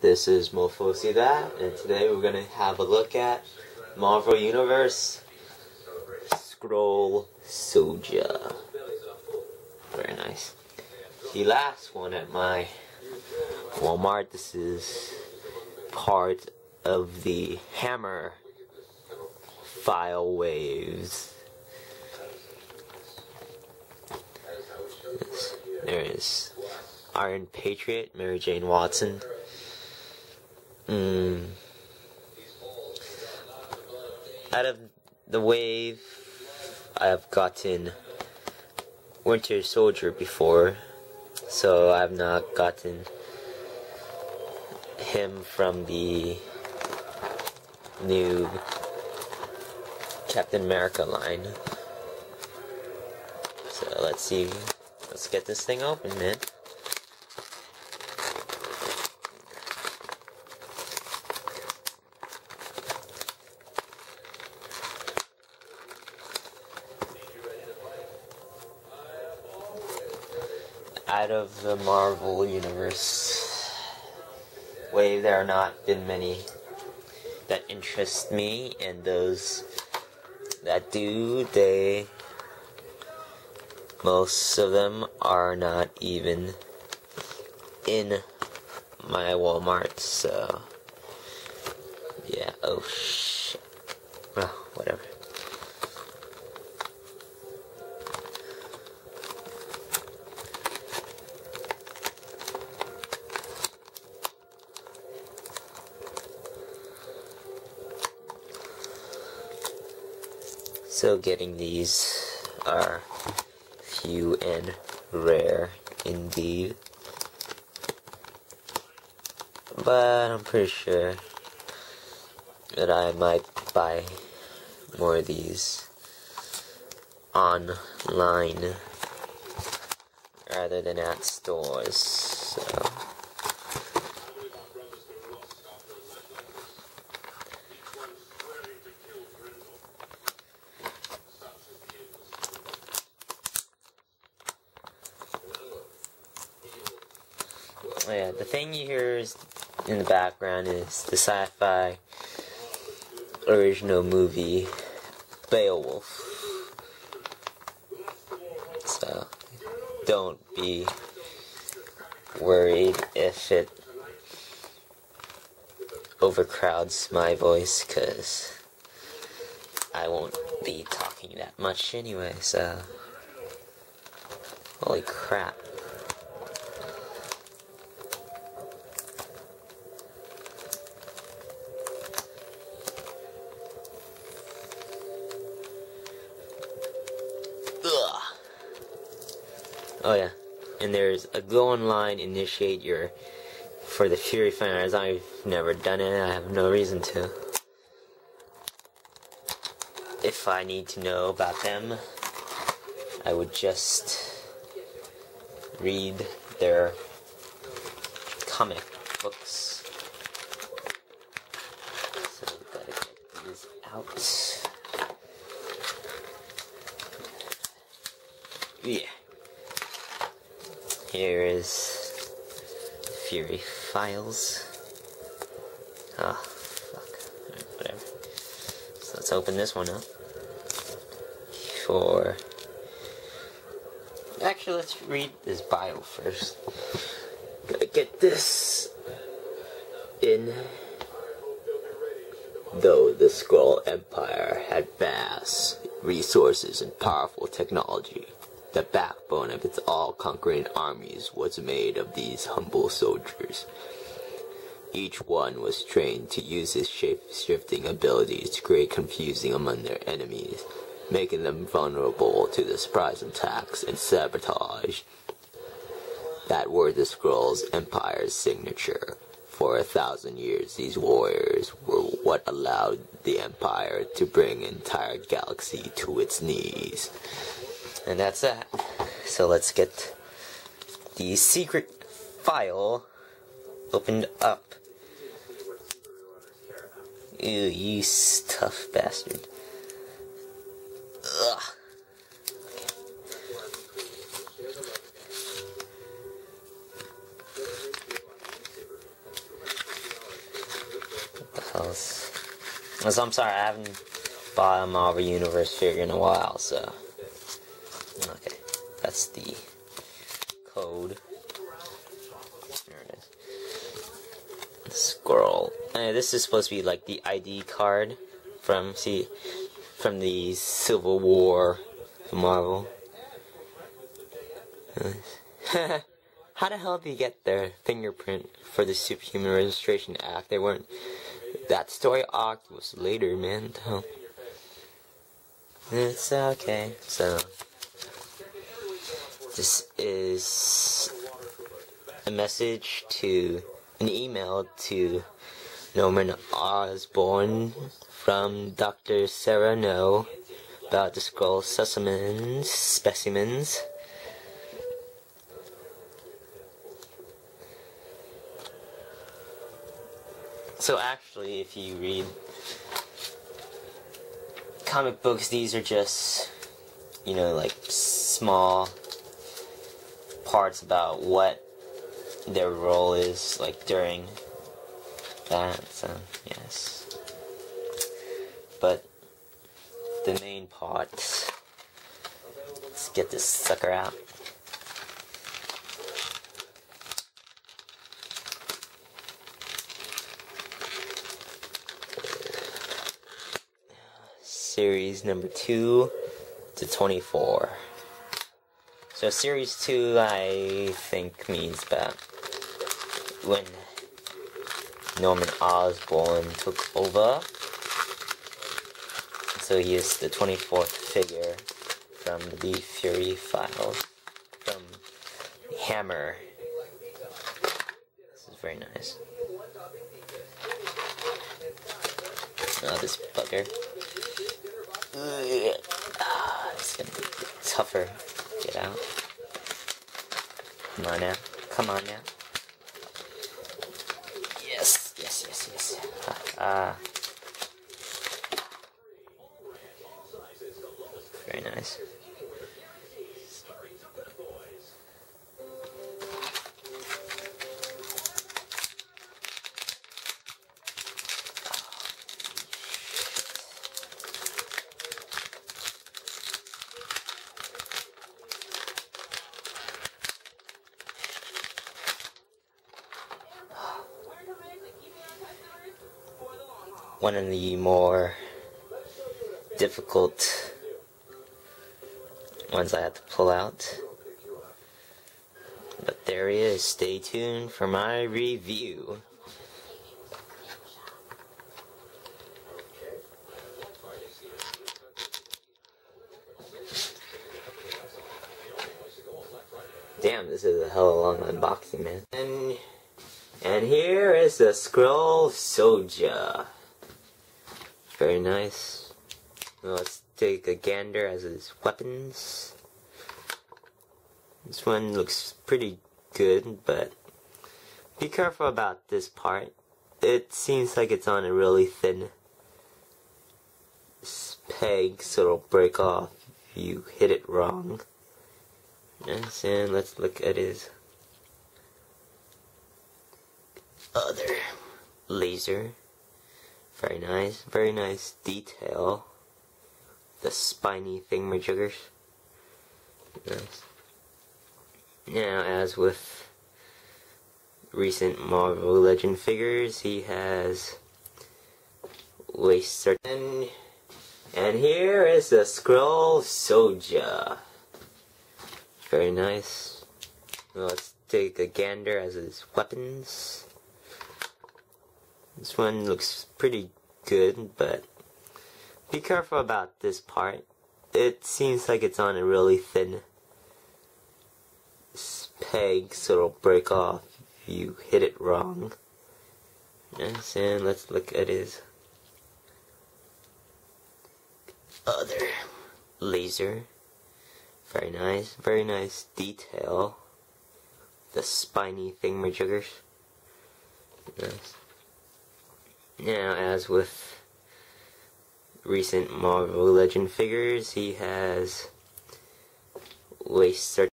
This is MoFoCThat, and today we're gonna have a look at Marvel Universe Skrull Soja. Very nice. The last one at my Walmart. This is part of the Hammer file waves. There is Iron Patriot, Mary Jane Watson. Mm. Out of the wave, I have gotten Winter Soldier before, so I've not gotten him from the new Captain America line. So let's see. Let's get this thing open, man. Out of the Marvel Universe way, there are not been many that interest me, and those that do, they most of them are not even in my Walmart, so yeah, oh sh So getting these are few and rare indeed. But I'm pretty sure that I might buy more of these online rather than at stores. So Yeah, the thing you hear is in the background is the sci-fi original movie Beowulf. So don't be worried if it overcrowds my voice cuz I won't be talking that much anyway, so holy crap. Oh yeah, and there's a go online Initiate your for the Fury Fighters. I've never done it. I have no reason to. If I need to know about them, I would just read their comic books. So we gotta get these out. Yeah. Here is Fury Files. Oh, fuck. Whatever. So let's open this one up. For. Actually, let's read this bio first. Gotta get this in. Though the Skrull Empire had vast resources and powerful technology, the backbone of its all-conquering armies was made of these humble soldiers. Each one was trained to use his shape-shifting abilities to create confusion among their enemies, making them vulnerable to the surprise attacks and sabotage that were the Skrull's Empire's signature. For a thousand years, these warriors were what allowed the Empire to bring entire galaxy to its knees. And that's that. So let's get the secret file opened up. Ew, you tough bastard. Ugh. else. So I'm sorry, I haven't bought a Marvel Universe figure in a while, so. That's the code. There it is. Skrull. Uh, this is supposed to be like the ID card from, see, from the Civil War Marvel. How the hell did you get their fingerprint for the Superhuman Registration Act? They weren't. That story arc was later, man. It's okay. So, this is a message to an email to Norman Osborn from Dr. Sarah No about the Skrull specimens. specimens. So actually, if you read comic books, these are just, you know, like small parts about what their role is, like during that, so, yes. But the main part, let's get this sucker out. series number 2 to 24. So series 2 I think means that when Norman Osborn took over. So he is the 24th figure from the Fury Files from Hammer. This is very nice. Oh, this bugger. Ah, it's gonna be tougher. Out. Come on now. Come on now. Yes, yes, yes, yes. Uh, one of the more difficult ones I had to pull out. But there he is. Stay tuned for my review. Damn, this is a hell of a long unboxing, man. And, and here is the Skrull Soldier. Very nice. Let's take a gander as his weapons. This one looks pretty good, but be careful about this part. It seems like it's on a really thin peg, so it'll break off if you hit it wrong. Yes, and let's look at his other laser. Very nice, very nice detail. The spiny thingamajiggers. Nice. Now, as with recent Marvel Legend figures, he has waist certain. And here is the Skrull Soja. Very nice. Let's take a gander as his weapons. This one looks pretty good, but be careful about this part. It seems like it's on a really thin peg, so it'll break off if you hit it wrong. Yes, and let's look at his other laser. Very nice, very nice detail. The spiny thingamajiggers. Yes. Now, as with recent Marvel Legend figures, he has waist